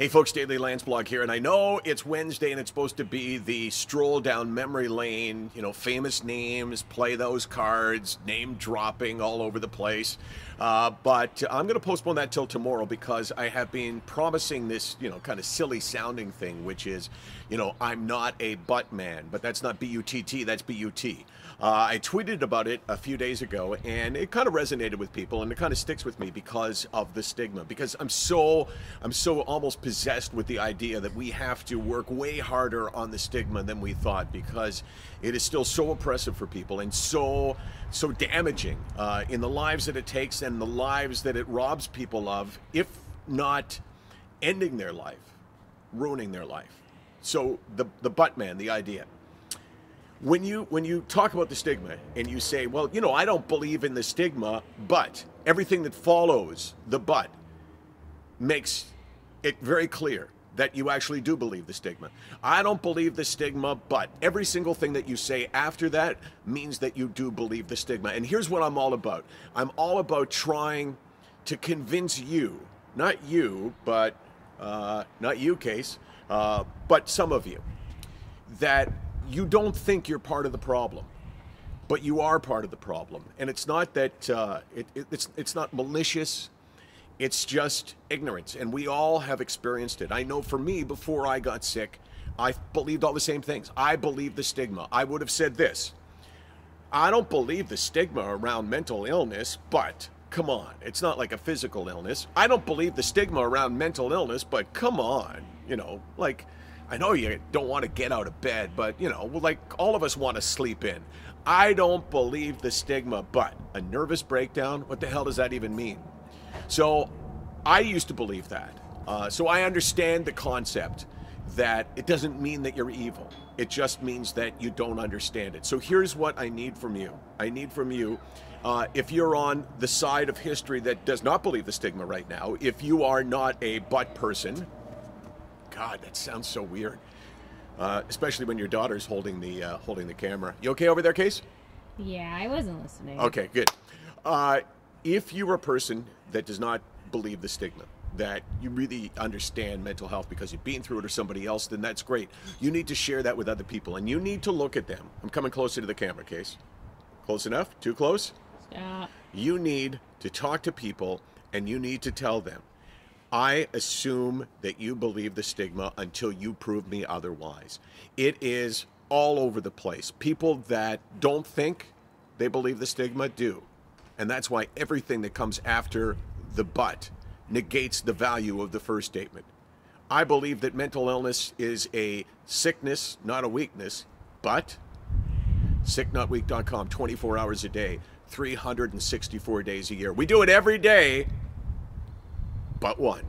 Hey folks, Daily Landsblog here, and I know it's Wednesday and it's supposed to be the stroll down memory lane, you know, famous names, play those cards, name dropping all over the place. Uh, but I'm going to postpone that till tomorrow because I have been promising this, you know, kind of silly sounding thing, which is, you know, I'm not a butt man, but that's not B U T T, that's B U T. Uh, I tweeted about it a few days ago, and it kind of resonated with people, and it kind of sticks with me because of the stigma. Because I'm so, I'm so almost possessed with the idea that we have to work way harder on the stigma than we thought, because it is still so oppressive for people and so, so damaging uh, in the lives that it takes and the lives that it robs people of, if not ending their life, ruining their life. So the the butt man, the idea when you when you talk about the stigma and you say, well, you know, I don't believe in the stigma, but everything that follows the but makes it very clear that you actually do believe the stigma. I don't believe the stigma, but every single thing that you say after that means that you do believe the stigma. And here's what I'm all about. I'm all about trying to convince you, not you, but uh, not you, case, uh, but some of you, that you don't think you're part of the problem, but you are part of the problem. And it's not that uh, it, it, it's it's not malicious. It's just ignorance, and we all have experienced it. I know for me, before I got sick, I believed all the same things. I believed the stigma. I would have said this. I don't believe the stigma around mental illness, but come on, it's not like a physical illness. I don't believe the stigma around mental illness, but come on, you know, like I know you don't want to get out of bed, but you know, like all of us want to sleep in. I don't believe the stigma, but a nervous breakdown, what the hell does that even mean? So I used to believe that. Uh, so I understand the concept that it doesn't mean that you're evil. It just means that you don't understand it. So here's what I need from you I need from you. Uh, if you're on the side of history that does not believe the stigma right now, if you are not a butt person, God, that sounds so weird. Uh, especially when your daughter's holding the uh, holding the camera. You okay over there, Case? Yeah, I wasn't listening. Okay, good. If you're a person that does not believe the stigma, that you really understand mental health because you've been through it or somebody else, then that's great. You need to share that with other people, and you need to look at them. I'm coming closer to the camera, Case. Close enough? Too close? Stop. You need to talk to people, and you need to tell them I assume that you believe the stigma until you prove me otherwise. It is all over the place. People that don't think they believe the stigma do. And that's why everything that comes after the but negates the value of the first statement. I believe that mental illness is a sickness, not a weakness, but sicknotweak.com 24 hours a day, 364 days a year. We do it every day but one.